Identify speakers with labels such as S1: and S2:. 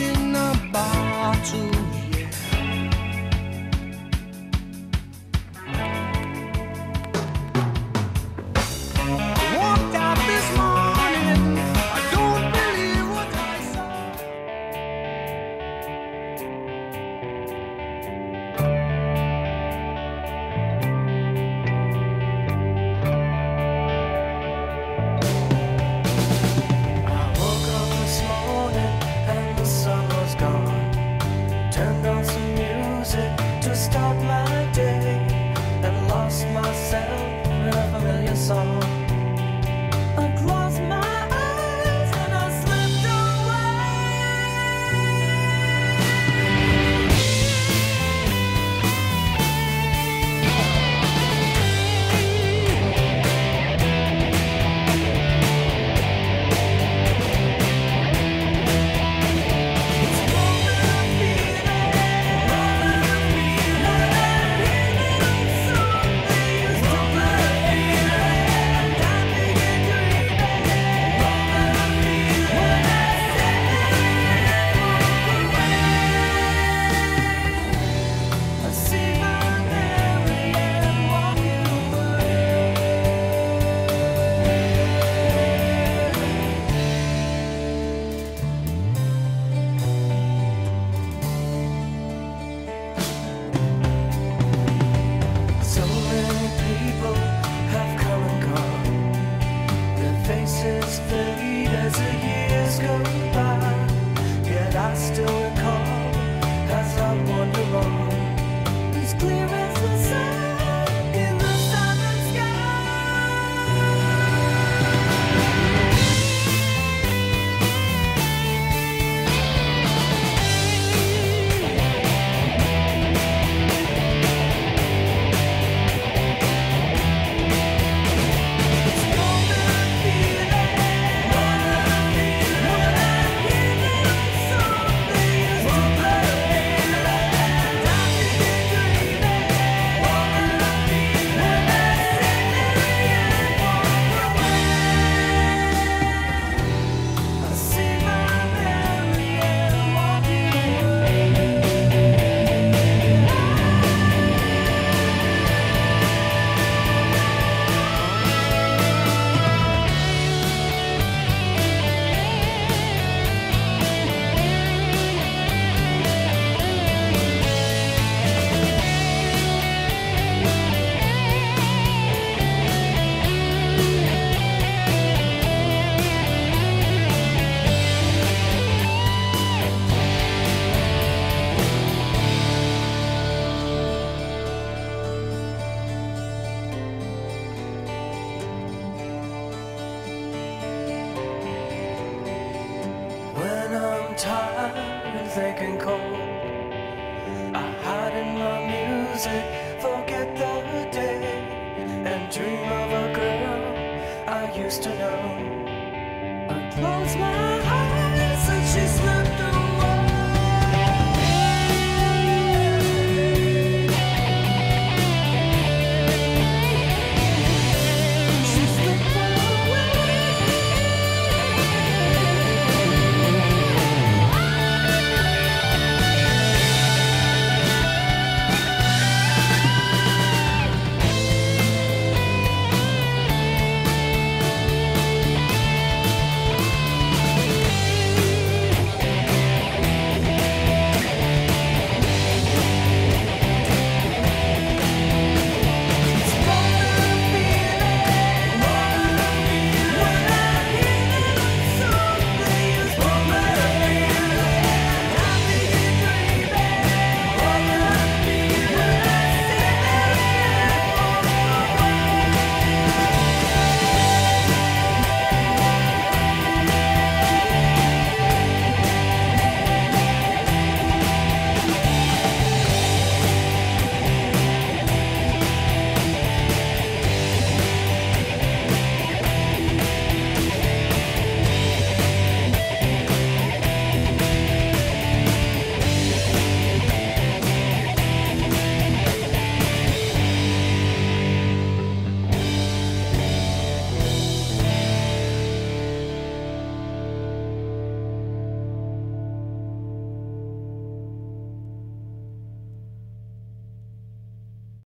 S1: in a bottle some I still recall as I wander on. they can